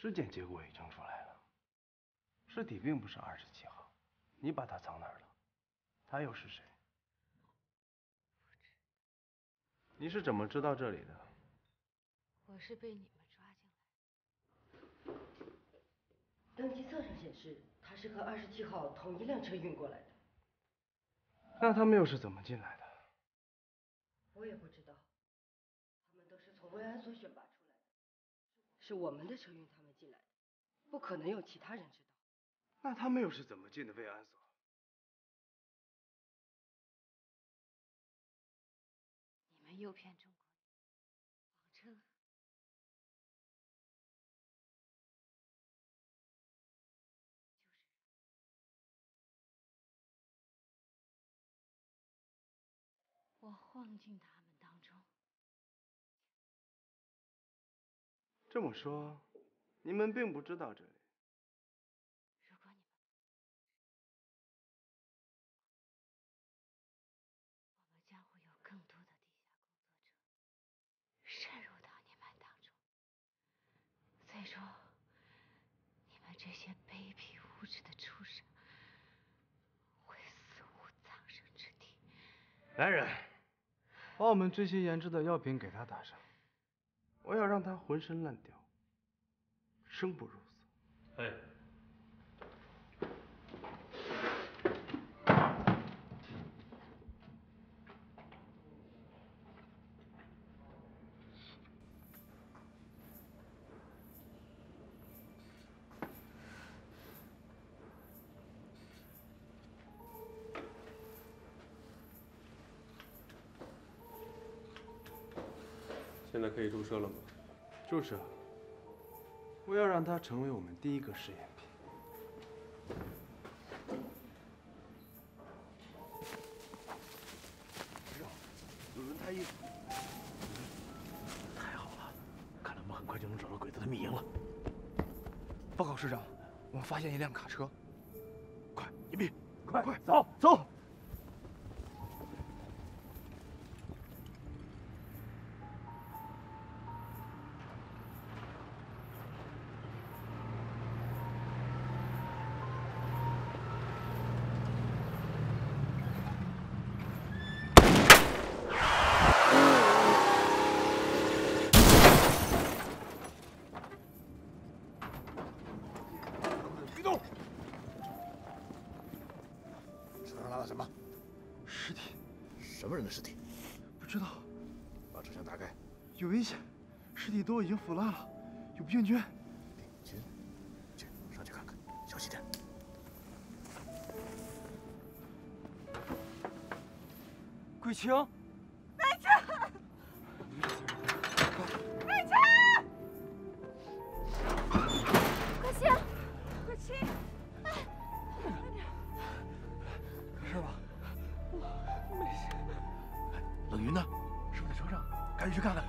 尸检结果已经出来了，尸体并不是二十七号，你把他藏哪儿了？他又是谁？你是怎么知道这里的？我是被你们抓进来。登记册上显示，他是和二十七号同一辆车运过来的。那他们又是怎么进来的？我也不知道，他们都是从慰安所选拔出来的，是我们的车运的，不可能有其他人知道。那他们又是怎么进的慰安所？你们诱骗中国人，谎称我晃进他们当中。这么说，你们并不知道这里。如果你们我们将会有更多的地下工作者渗入到你们当中。再说，你们这些卑鄙无耻的畜生，会死无葬身之地。来人，把我们最新研制的药品给他打上，我要让他浑身烂掉，生不如死。哎，现在可以注射了吗？注射，我要让它成为我们第一个试验品。知道，有轮胎印。太好了，看来我们很快就能找到鬼子的密营了。报告师长，我们发现一辆卡车。快，隐蔽，快快走走！什么人的尸体？不知道，把车厢打开。有危险，尸体都已经腐烂了，有病菌。病菌，去上去看看，小心点。桂清，去看看。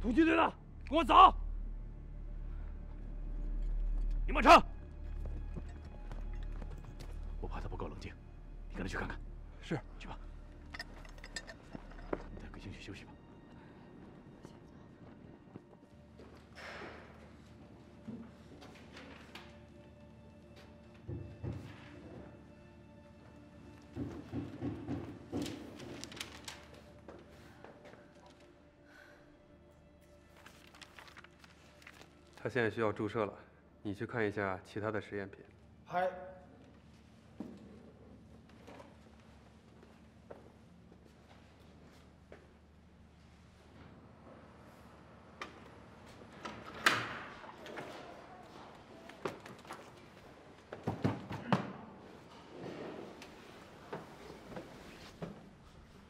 突击队的，跟我走！你满车。我怕他不够冷静，你跟他去看看。是，去吧。他现在需要注射了，你去看一下其他的实验品。嗨。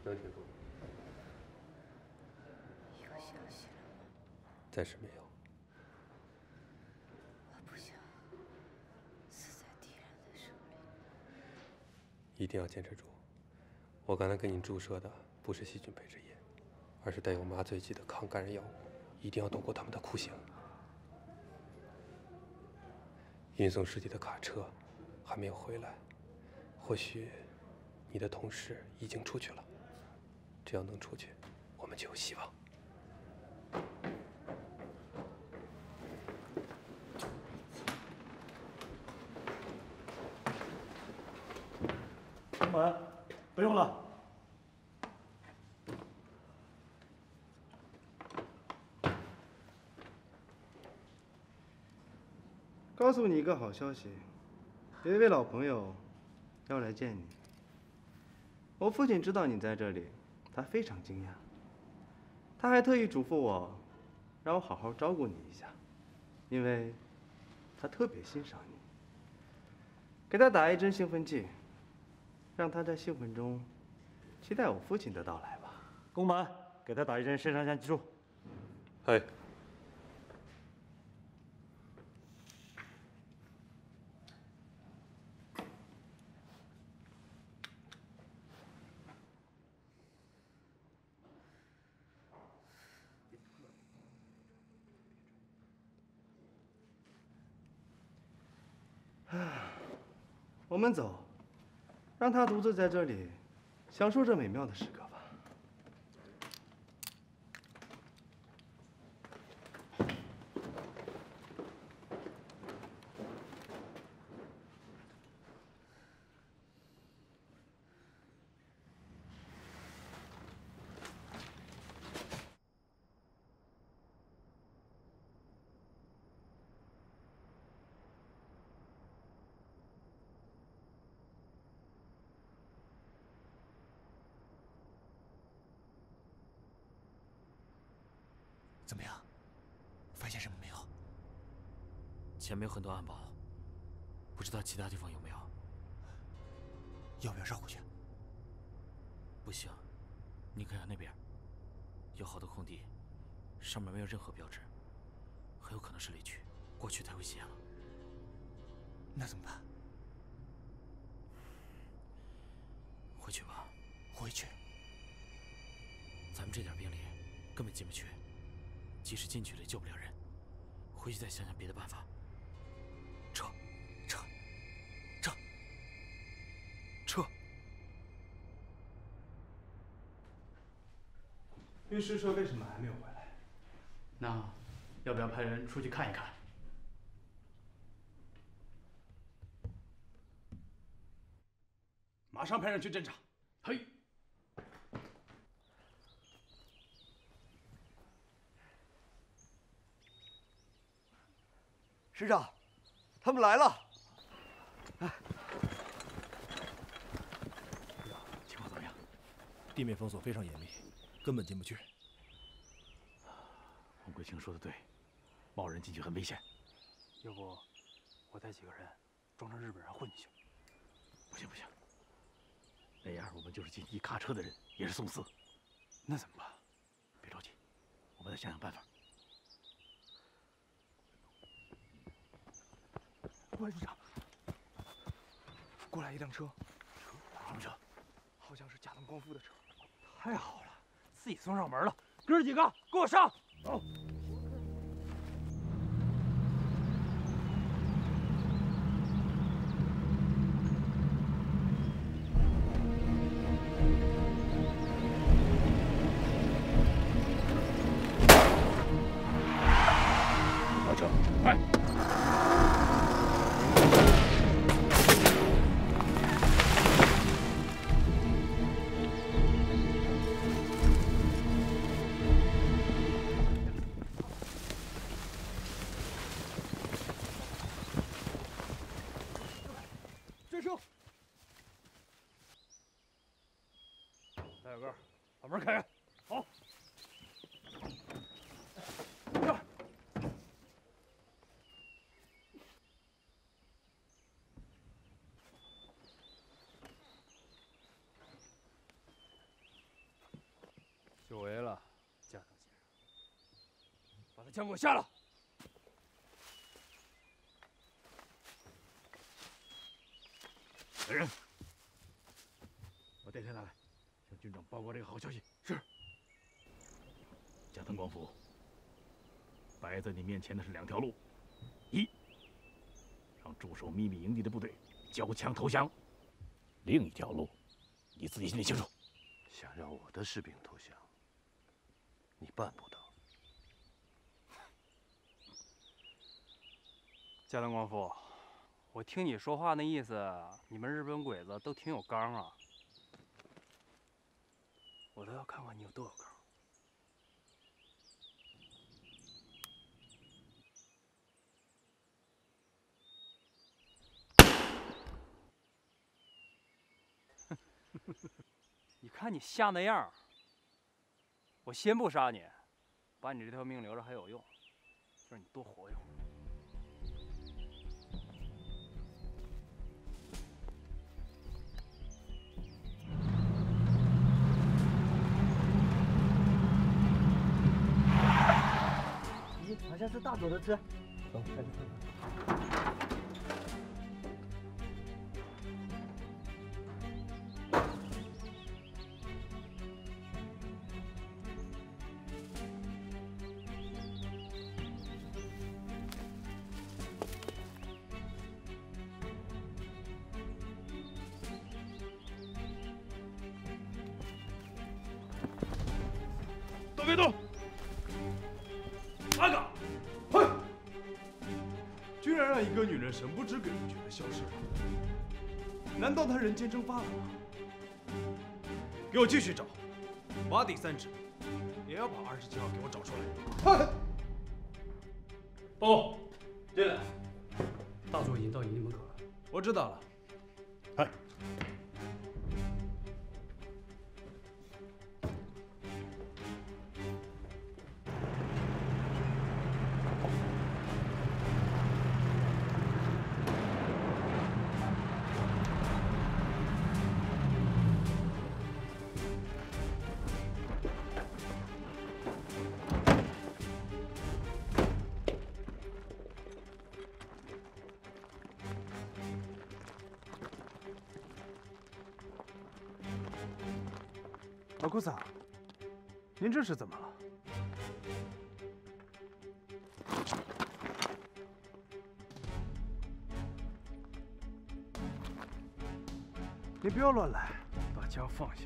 能听懂？有消息了吗？暂时没有。我不想死在敌人的手里。一一定要坚持住。我刚才给你注射的不是细菌配制液，而是带有麻醉剂的抗感染药物，一定要躲过他们的酷刑。运送尸体的卡车还没有回来，或许你的同事已经出去了。只要能出去，我们就有希望。门，不用了。告诉你一个好消息，有一位老朋友要来见你。我父亲知道你在这里，他非常惊讶。他还特意嘱咐我，让我好好照顾你一下，因为他特别欣赏你。给他打一针兴奋剂，让他在兴奋中期待我父亲的到来吧。宫本，给他打一针肾上腺激素。嘿。我们走，让他独自在这里享受这美妙的时刻吧。怎么样？发现什么没有？前面有很多暗堡，不知道其他地方有没有。要不要绕过去？不行，你看看那边，有好多空地，上面没有任何标志，很有可能是雷区，过去太危险了。那怎么办？回去吧。回去？咱们这点兵力根本进不去。即使进去了，也救不了人。回去再想想别的办法。撤，撤，撤，撤！运尸车为什么还没有回来？那要不要派人出去看一看？马上派人去侦查。嘿。师长，他们来了。哎，情况怎么样？地面封锁非常严密，根本进不去。洪桂清说的对，贸然进去很危险。要不，我带几个人装成日本人混进去？不行不行，那样我们就是进一卡车的人也是送死。那怎么办？别着急，我们再想想办法。关处长，过来一辆车，什么车？好像是贾藤光夫的车。太好了，自己送上门了。哥几个，给我上！走。门开开。好。久违了，加藤先生。把他枪给我下了。来人，把电台拿来，向军长报告这个好消息。是。加藤光辅，摆在你面前的是两条路：一，让驻守秘密营地的部队交枪投降；另一条路，你自己心里清楚。想让我的士兵投降，你办不到。加藤光夫，我听你说话那意思，你们日本鬼子都挺有刚啊！我倒要看看你有多有刚。你看你吓那样，我先不杀你，把你这条命留着还有用，就让你多活一会。大佐的车，走，下去看看。都别动！一个女人神不知鬼不觉的消失了，难道她人间蒸发了吗？给我继续找，挖地三尺，也要把二十七号给我找出来。报告，进来。大佐已经到营地门口了。我知道了。老顾桑，您这是怎么了？你不要乱来，把枪放下。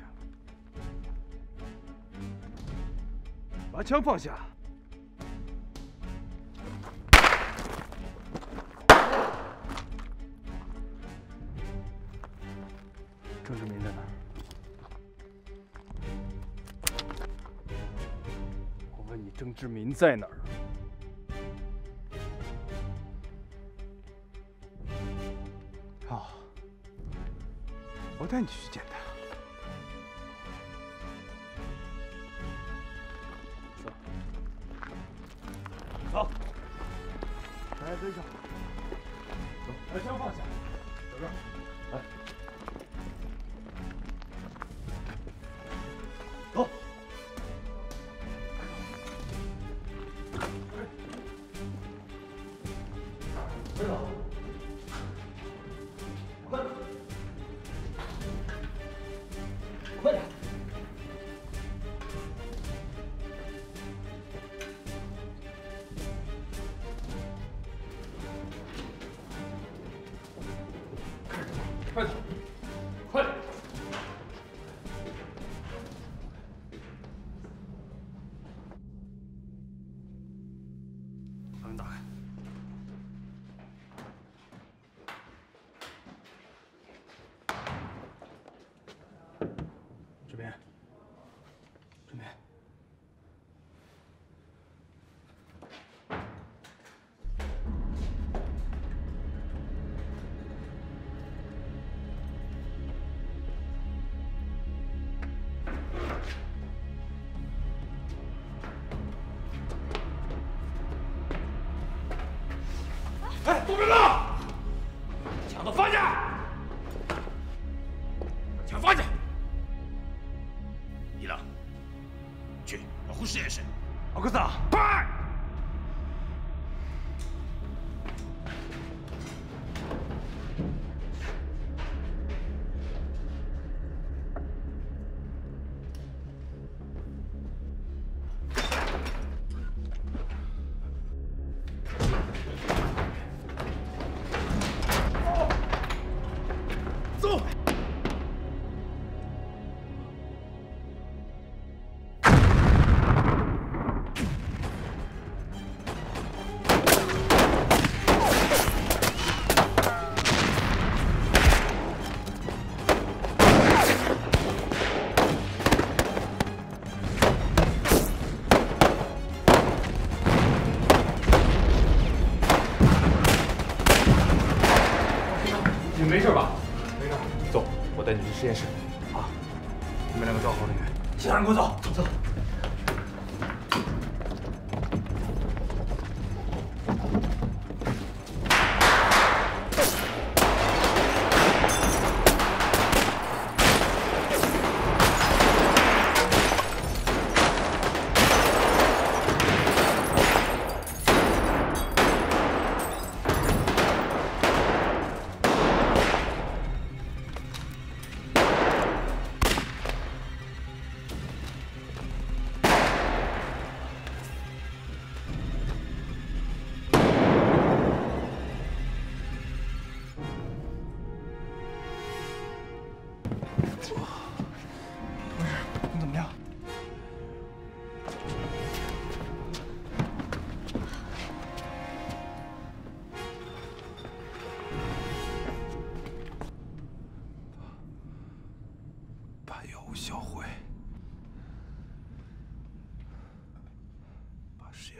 把枪放下。志民在哪儿？好，我带你去见他。走，走，来跟上。走，把枪放下，小郑，快走！堵着了。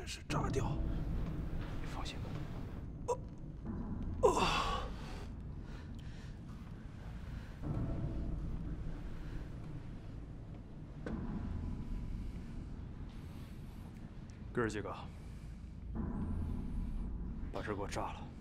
是炸掉，你放心吧。哥几个。把这给我炸了。